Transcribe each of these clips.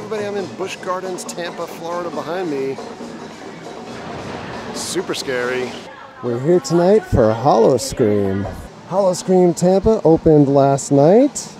everybody, I'm in Busch Gardens, Tampa, Florida behind me. Super scary. We're here tonight for Howl-O-Scream. Howl-O-Scream Tampa opened last night.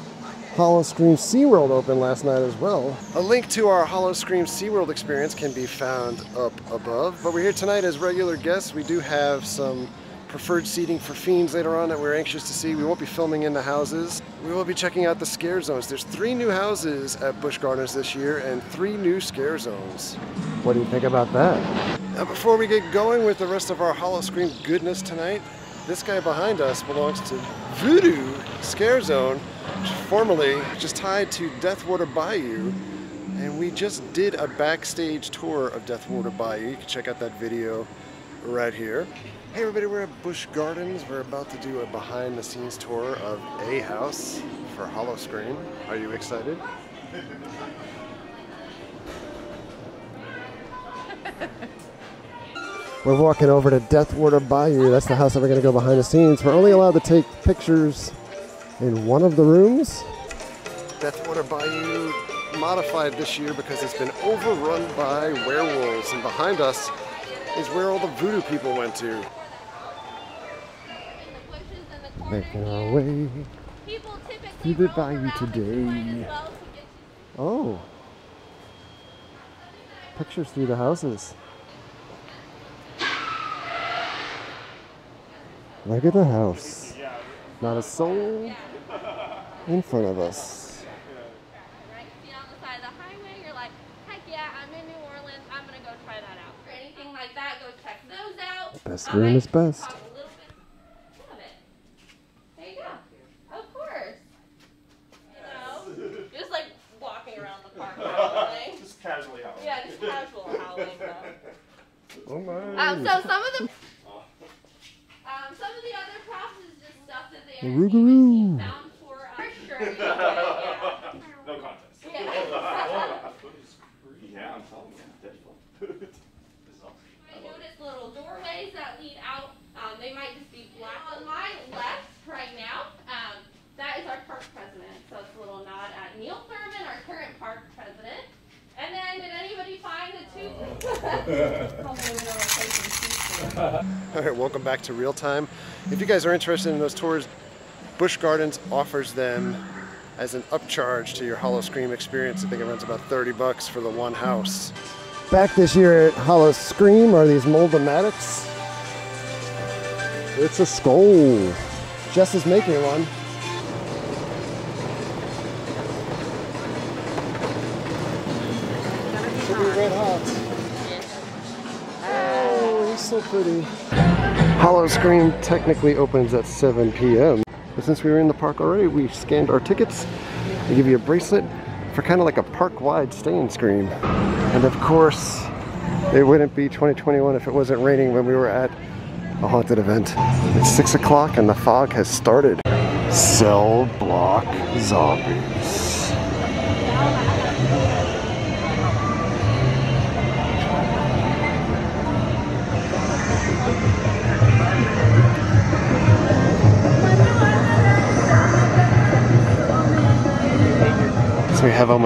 Howl-O-Scream SeaWorld opened last night as well. A link to our Howl-O-Scream SeaWorld experience can be found up above. But we're here tonight as regular guests. We do have some preferred seating for fiends later on that we're anxious to see. We won't be filming in the houses. We will be checking out the scare zones. There's three new houses at Busch Gardens this year and three new scare zones. What do you think about that? Now before we get going with the rest of our Howl-O-Scream goodness tonight, this guy behind us belongs to Voodoo Scare Zone, which formerly just tied to Deathwater Bayou. And we just did a backstage tour of Deathwater Bayou. You can check out that video right here. Hey everybody, we're at Busch Gardens. We're about to do a behind the scenes tour of a house for Howl-O-Scream. Are you excited? We're walking over to Deathwater Bayou. That's the house that we're going to go behind the scenes. We're only allowed to take pictures in one of the rooms. Deathwater Bayou modified this year because it's been overrun by werewolves. And behind us is where all the voodoo people went to. Making our way through the bayou today. Oh. Pictures through the houses. Look at the house. Not a soul in front of us. Right? See on the side of the highway, you're like, heck yeah, I'm in New Orleans. I'm gonna go try that out. For anything like that, go check those out. Best room is best. talk a little bit of it. There you go. Of course. You know, just like walking around the park howling. Just casually out. Yeah, just casual howling though. Oh my. Um, so some of the um, some of the other props is just stuff that the Rougarou. entertainment team found for uh, sure. Yeah. No contest. Yeah. yeah, I'm telling you. Deadpool. this is awesome. I noticed little doorways that lead out. Um, they might just be black. On my left right now, um, that is our park president. So it's a little nod at Neil Thurman, our current park president. And then, did anybody find the two? Probably we don't replace them, two. All right, welcome back to Real Time. If you guys are interested in those tours, Busch Gardens offers them as an upcharge to your Howl-O-Scream experience. I think it runs about 30 bucks for the one house. Back this year at Howl-O-Scream are these Mold-O-Matics. It's a skull. Jess is making one. Should be red hot. Oh, he's so pretty. Howl-O-Scream technically opens at 7 p.m. But since we were in the park already, we scanned our tickets. They give you a bracelet for kind of like a park-wide stay and scream. And of course, it wouldn't be 2021 if it wasn't raining when we were at a haunted event. It's 6 o'clock and the fog has started. Cell block zombies.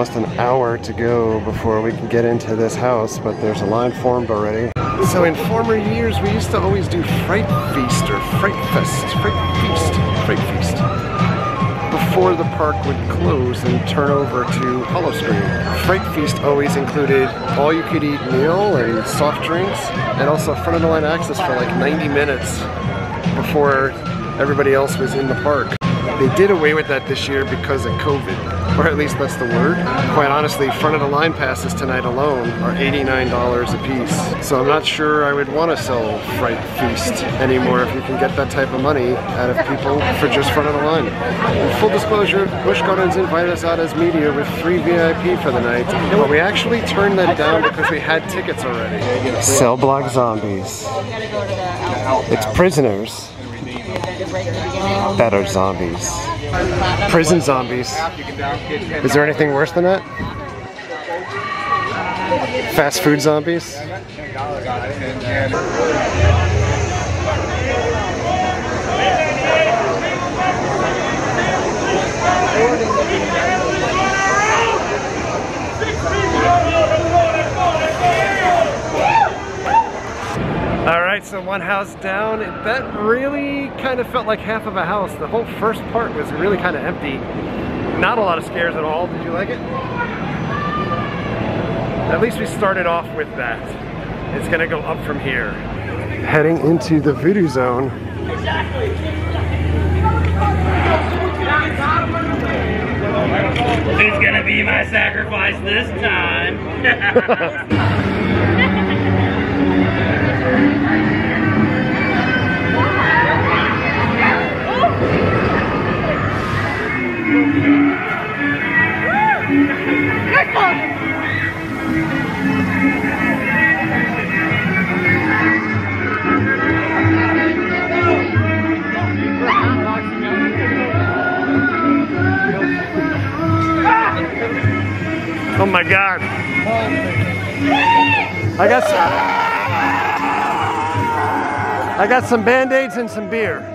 Almost an hour to go before we can get into this house, but there's a line formed already. So in former years, we used to always do Fright Feast or Fright Fest, Fright Feast, Fright Feast. Before the park would close and turn over to Howl-O-Scream. Fright Feast always included all-you-could-eat meal and soft drinks, and also front-of-the-line access for like 90 minutes before everybody else was in the park. They did away with that this year because of COVID, or at least that's the word. Quite honestly, front of the line passes tonight alone are $89 a piece. So I'm not sure I would want to sell Fright Feast anymore if you can get that type of money out of people for just front of the line. In full disclosure, Busch Gardens invited us out as media with free VIP for the night, but we actually turned that down because we had tickets already. Cell block zombies. It's prisoners that are zombies. Prison zombies. Is there anything worse than that? Fast food zombies? so one house down. That really kind of felt like half of a house. The whole first part was really kind of empty. Not a lot of scares at all. Did you like it? At least we started off with that. It's gonna go up from here. Heading into the voodoo zone. Exactly. It's gonna be my sacrifice this time? Oh my god. I got some, I got some band-aids and some beer.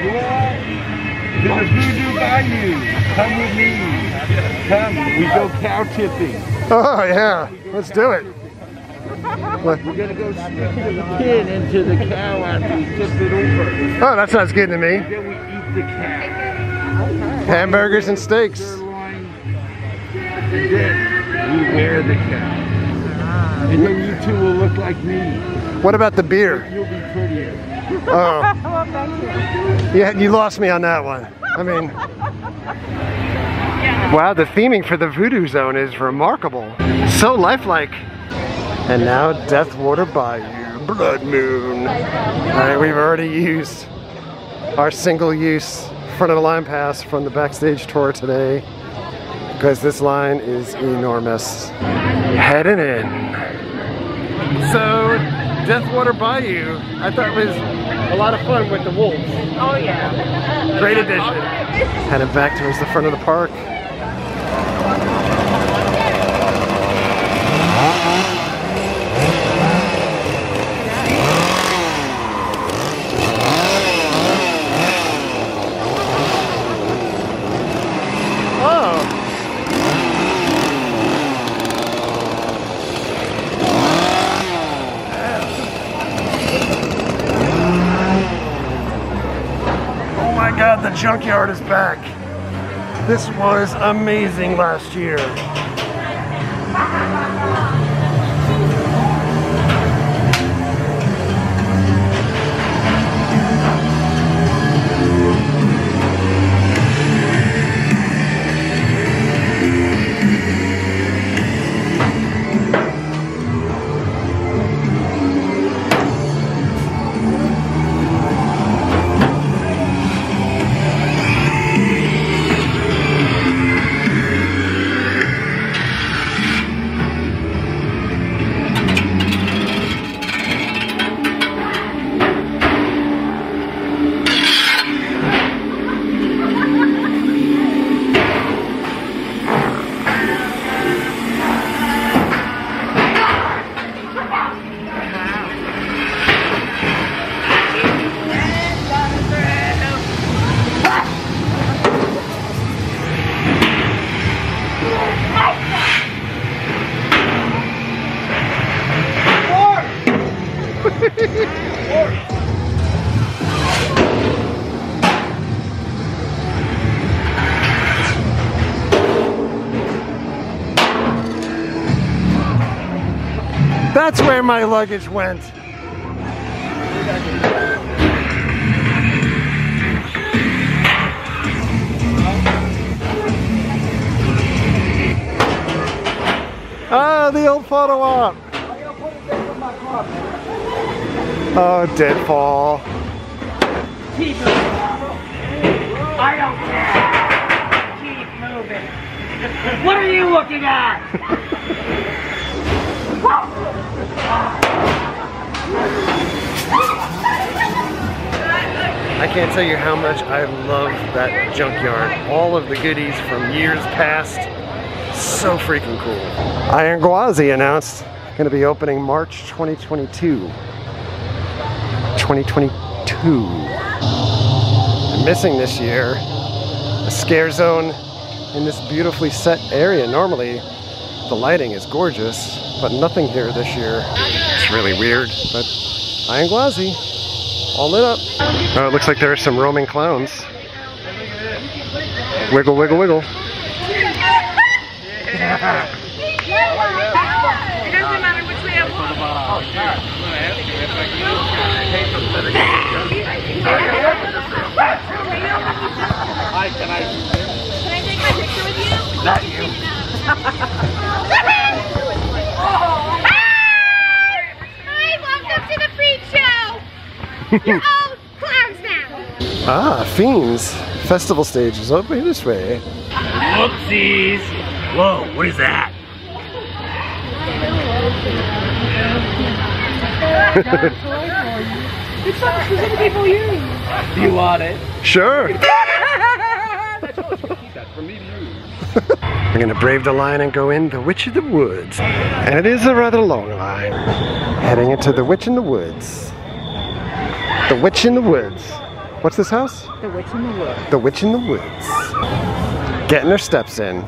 To the Voodoo Bayou. Come with me. Come, we go cow tipping. Oh yeah, let's do it. We're gonna go stick the pin into the cow after we tip it over. Oh, that sounds good to me. Then we eat the cow. Hamburgers and steaks. And then we wear the cow. And then you two will look like me. What about the beer? You'll be prettier. Oh. Yeah, you lost me on that one. I mean, wow, the theming for the Voodoo Zone is remarkable. So lifelike. And now Deathwater Bayou, Blood Moon. All right, we've already used our single-use front of the line pass from the backstage tour today because this line is enormous. Heading in. So, Deathwater Bayou, I thought it was a lot of fun with the wolves. Oh yeah. Great addition. Headed back towards the front of the park. Oh. Oh my god, the junkyard is back. This was amazing last year. My luggage went. Ah, the old photo op. Oh, deadfall. Keep moving. I don't care. Keep moving. What are you looking at? I can't tell you how much I love that junkyard. All of the goodies from years past. So freaking cool. Iron Gwazi announced going to be opening March 2022. 2022. And missing this year, a scare zone in this beautifully set area. Normally, the lighting is gorgeous, but nothing here this year. It's really weird, but Iron Gwazi, all lit up. Oh, it looks like there are some roaming clowns. Wiggle, wiggle, wiggle. It doesn't matter which way I. Can I take my picture with you? Not you. Hi, welcome to the freak show. You're all clowns now. Ah, Fiends. Festival stage is over this way. Whoopsies. Whoa, what is that? Do you want it? Sure. Keep that from me to you. We're gonna brave the line and go in the Witch of the Woods. And it is a rather long line. Heading into the Witch in the Woods. The Witch in the Woods. What's this house? The witch in the Woods. The Witch in the Woods. Getting her steps in. You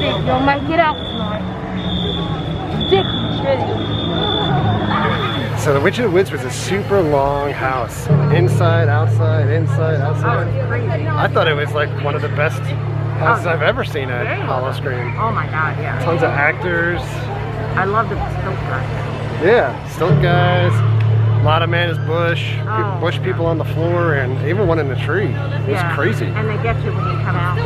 think you might get out tonight? So the Witch in the Woods was a super long house. Inside, outside, inside, outside. Oh, I thought it was like one of the best houses oh. I've ever seen at Howl-O-Scream. Oh my god, yeah. Tons of actors. I love the stilt guys. Yeah, stilt guys. A lot of man is bush. Oh. bush people on the floor and even one in the tree. It was Yeah. crazy. And they get you when you come out.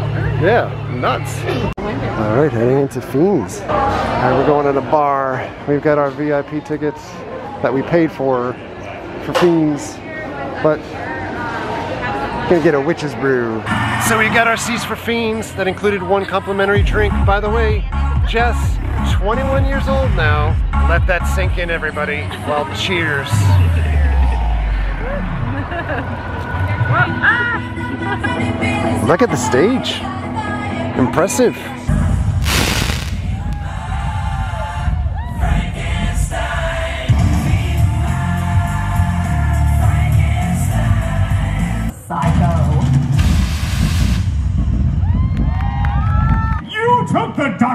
Yeah, nuts. All right, heading into Fiends. All right, we're going to the bar. We've got our VIP tickets that we paid for for Fiends, but gonna get a witch's brew. So we got our seats for Fiends that included one complimentary drink. By the way, Jess, 21 years old now. Let that sink in, everybody. Well, cheers. Look at the stage. Impressive.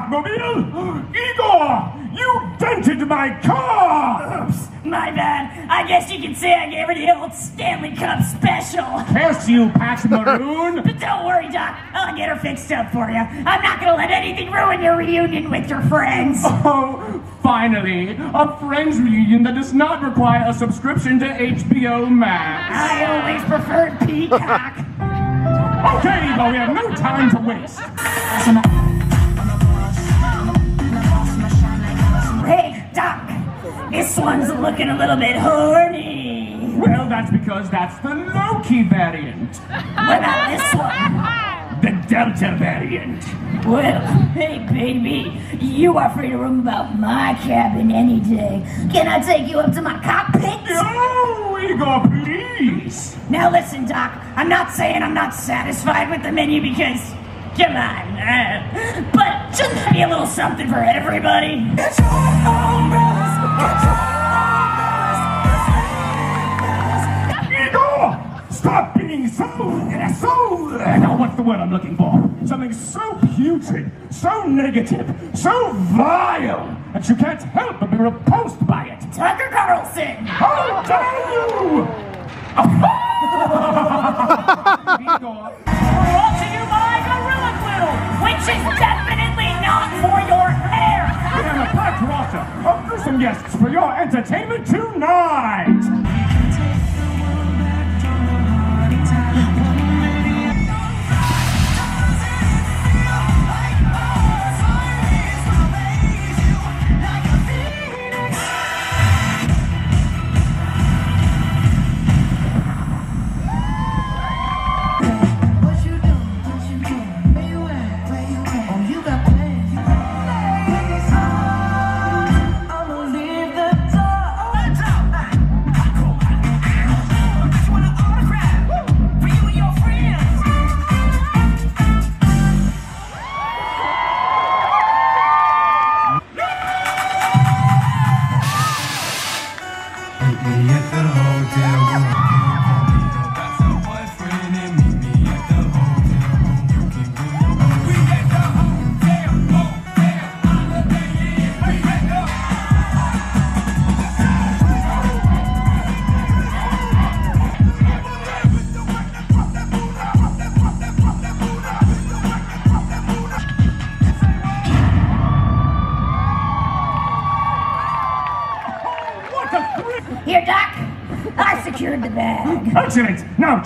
Docmobile? Igor! You dented my car! Oops, my bad. I guess you could say I gave her the old Stanley Cup special. Curse you, Pat Maroon! But don't worry, Doc. I'll get her fixed up for you. I'm not gonna let anything ruin your reunion with your friends. Oh, finally, a Friends reunion that does not require a subscription to HBO Max. I always preferred Peacock. Okay, Igor, we have no time to waste. This one's looking a little bit horny. Well, that's because that's the Loki variant. What about this one? The Delta variant. Well, hey, baby, you are free to roam about my cabin any day. Can I take you up to my cockpit? Oh, Igor, please. Now listen, Doc, I'm not saying I'm not satisfied with the menu because, come on, uh, but shouldn't there be a little something for everybody? Stop being so, so, now what's the word I'm looking for? Something so putrid, so negative, so vile, that you can't help but be repulsed by it. Tucker Carlson! How dare you! Brought to you by Gorilla Glue, which is definitely not for your gruesome guests for your entertainment tonight!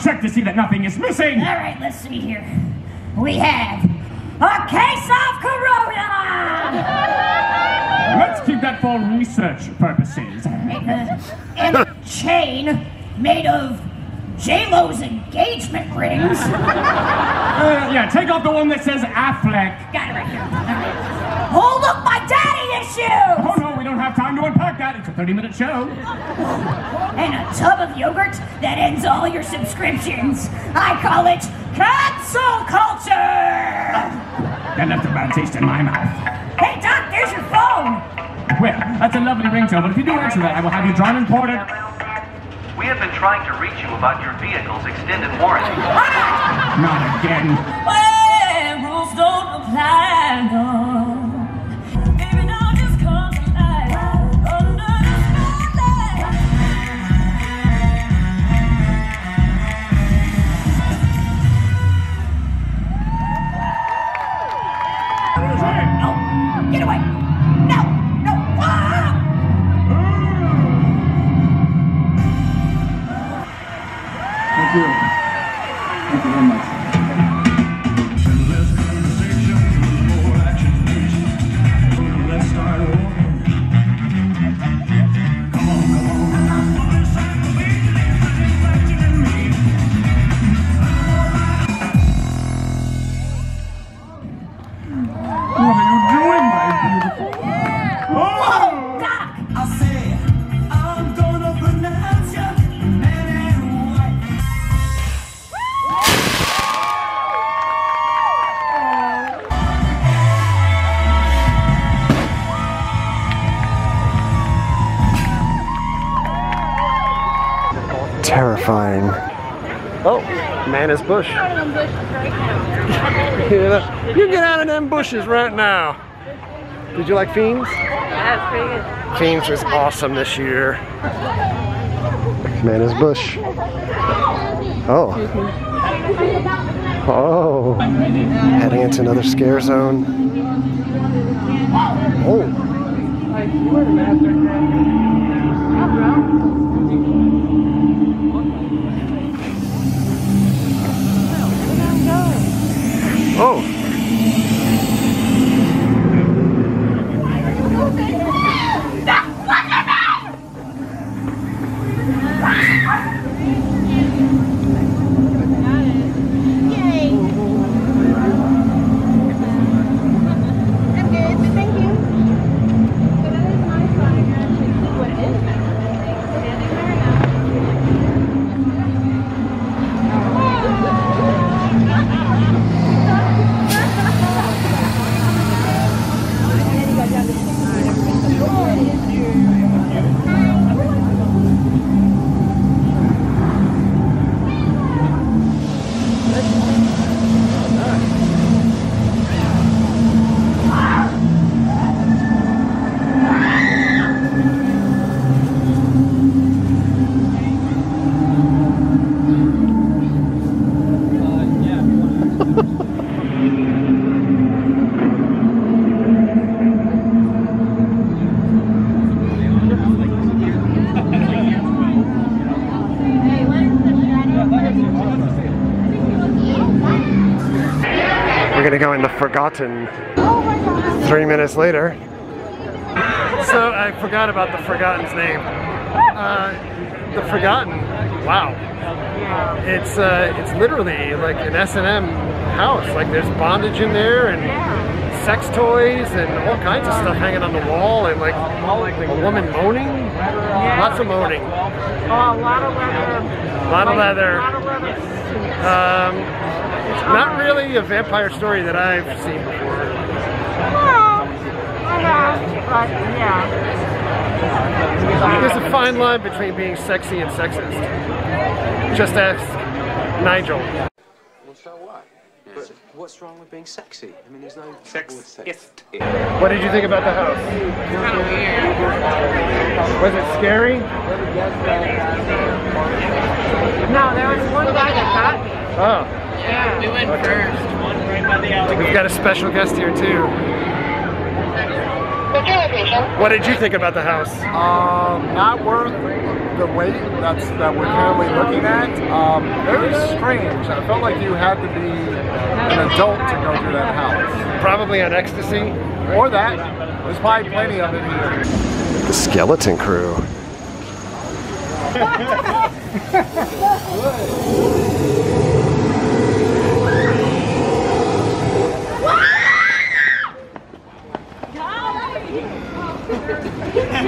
Check to see that nothing is missing! All right, let's see here. We have a case of Corona! Let's keep that for research purposes. and a chain made of J-Lo's engagement rings. Uh, yeah, take off the one that says Affleck. Got it right here. Right. Hold up my daddy issues! Have time to unpack that. It's a 30 minute show. And a tub of yogurt that ends all your subscriptions. I call it cancel culture! That left a bad taste in my mouth. Hey, Doc, there's your phone! Well, that's a lovely ringtone, but if you do answer that, I will have you drawn and quartered. We have been trying to reach you about your vehicle's extended warranty. Not again. Well, rules don't apply, no. Man is bush. you get out of them bushes right now. Did you like Fiends? Yeah, it's pretty good. Fiends was awesome this year. Man is bush. Oh. Oh. Heading into another scare zone. Oh. Oh. We're gonna go in the Forgotten three minutes later. So I forgot about the Forgotten's name. Uh, the Forgotten. Wow. It's uh, it's literally like an S and M house. Like there's bondage in there and sex toys and all kinds of stuff hanging on the wall and like a woman moaning. Lots of moaning. Oh, a lot of leather. A lot of leather. A lot of leather. Not really a vampire story that I've seen before. Well, I have, but yeah. There's a fine line between being sexy and sexist. Just ask Nigel. Well, so what? But what's wrong with being sexy? I mean, there's no sex. sexist. What did you think about the house? Kind of weird. Was it scary? No, there was one guy that got me. Oh, Yeah, we went first. we've got a special guest here too. What did you think about the house? Um, not worth the wait that's that we're currently looking at. Um, very strange. I felt like you had to be an adult to go through that house. Probably on ecstasy. Or that. There's probably plenty of it here. The skeleton crew. We're gonna get some tonight.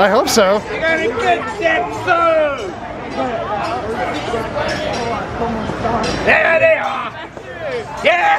I hope so. We're gonna get that food. There they are. Yeah.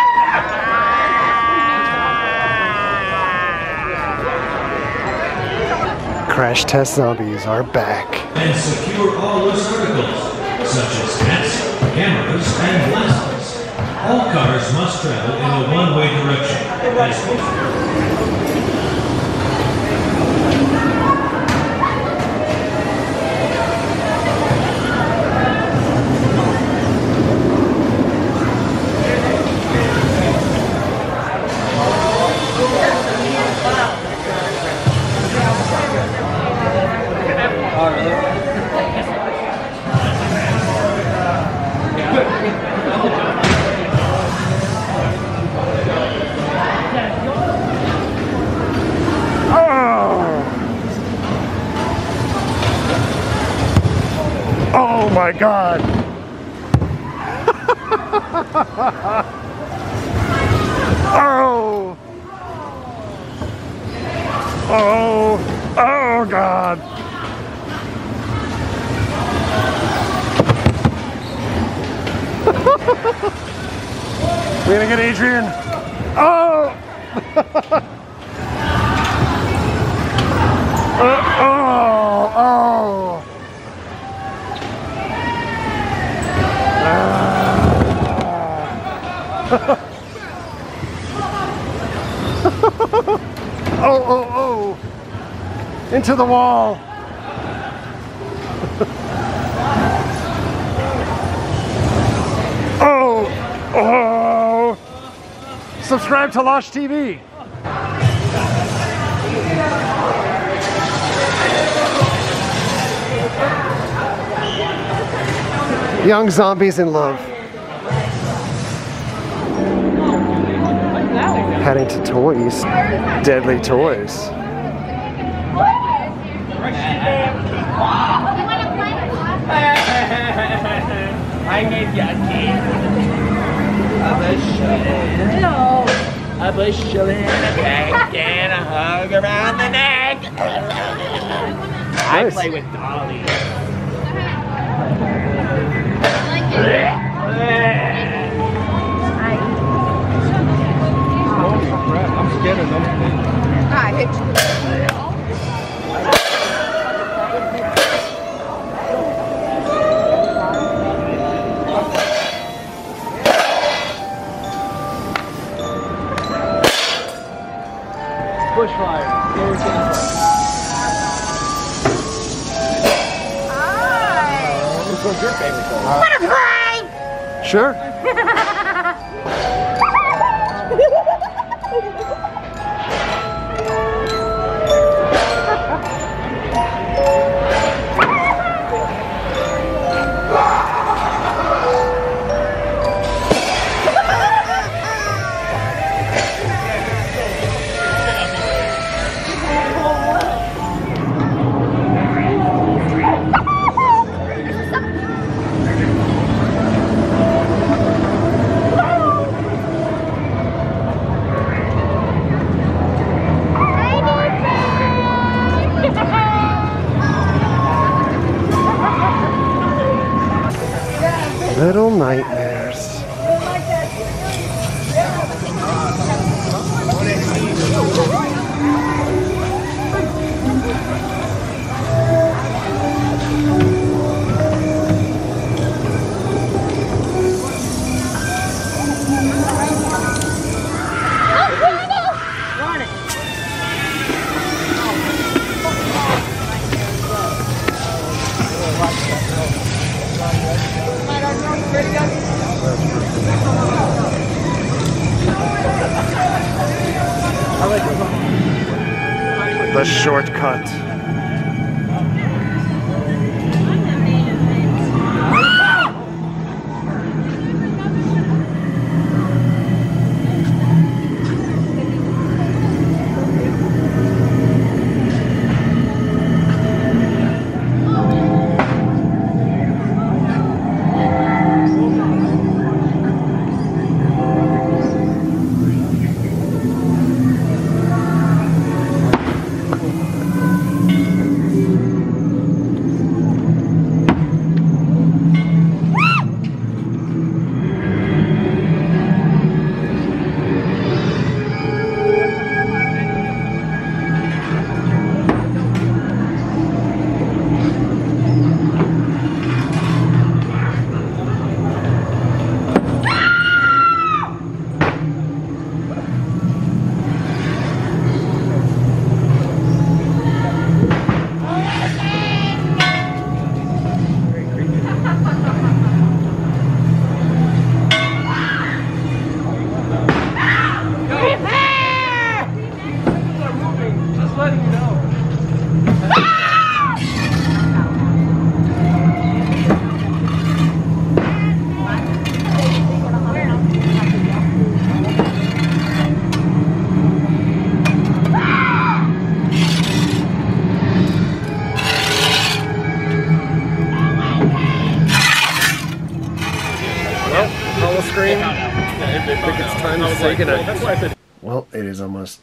Crash Test Zombies are back. and secure all loose articles, such as nets, cameras, and glasses. All cars must travel in a one-way direction. We gonna get Adrian. Oh. Uh, oh. Oh. oh, oh, oh. Into the wall. oh, oh. Subscribe to Losh TV. Young zombies in love. Heading to toys. Deadly toys. I need your teeth. A bushel. Hello. A bushel in a bag and a hug around the neck. I play with Dolly. I'm scared of those things. Bushfire. Here it Which one's your favorite? Wanna play? Sure. the shortcut.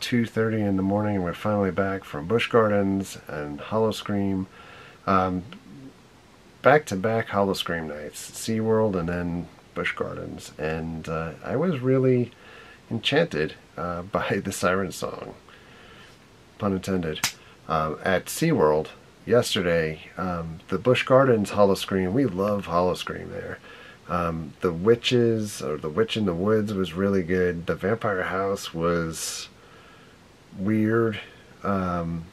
2.30 in the morning and we're finally back from Busch Gardens and Howl-O-Scream. Um, back-to-back Howl-O-Scream nights. SeaWorld and then Busch Gardens. And uh, I was really enchanted uh, by the Siren Song. Pun intended. Um, at SeaWorld yesterday, um, the Busch Gardens Howl-O-Scream, we love Howl-O-Scream there. Um, the Witches, or The Witch in the Woods was really good. The Vampire House was weird. Um,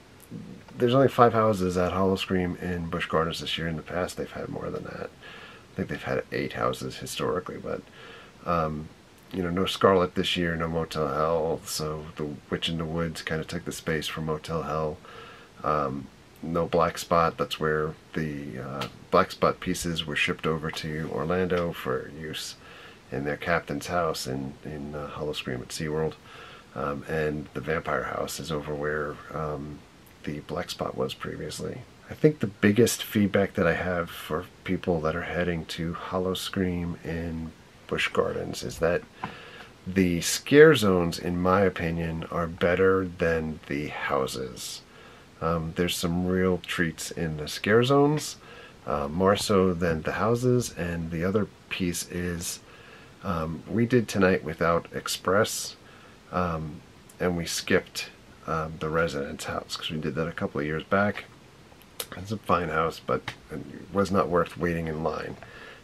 there's only five houses at Howl-O-Scream in Busch Gardens this year. In the past, they've had more than that. I think they've had eight houses historically, but um, you know, no Scarlet this year, no Motel Hell. So the Witch in the Woods kind of took the space from Motel Hell. Um, no Black Spot. That's where the uh, Black Spot pieces were shipped over to Orlando for use in their captain's house in in uh, Howl-O-Scream at SeaWorld. Um, and the Vampire House is over where um, the Black Spot was previously. I think the biggest feedback that I have for people that are heading to Howl-O-Scream in Busch Gardens is that the scare zones, in my opinion, are better than the houses. Um, there's some real treats in the scare zones, uh, more so than the houses. And the other piece is um, we did tonight without Express, um, and we skipped um, the residence house because we did that a couple of years back. It's a fine house, but it was not worth waiting in line.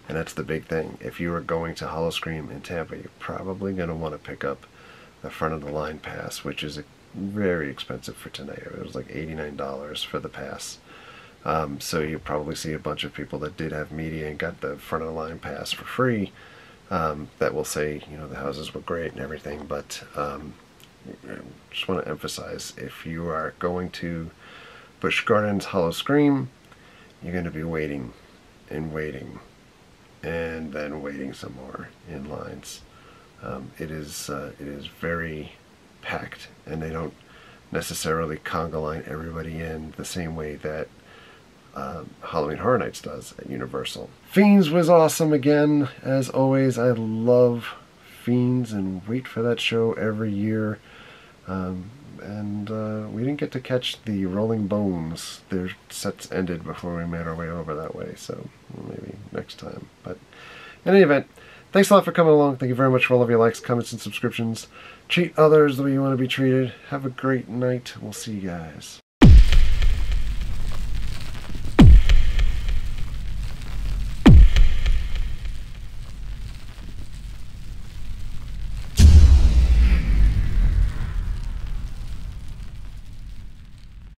And that's the big thing. If you are going to Howl-O-Scream in Tampa, you're probably going to want to pick up the front of the line pass, which is very expensive for tonight. It was like $89 for the pass. Um, so you probably see a bunch of people that did have media and got the front of the line pass for free um, that will say, you know, the houses were great and everything. But um, just want to emphasize if you are going to Busch Gardens Howl-O-Scream, you're going to be waiting and waiting and then waiting some more in lines. Um, it is uh, it is very packed, and they don't necessarily conga line everybody in the same way that um, Halloween Horror Nights does at Universal. Fiends was awesome again, as always. I love Fiends and wait for that show every year. Um, and uh, we didn't get to catch the Rolling Bones. Their sets ended before we made our way over that way, so maybe next time. But in any event, Thanks a lot for coming along. Thank you very much for all of your likes, comments, and subscriptions. Treat others the way you want to be treated. Have a great night. We'll see you guys.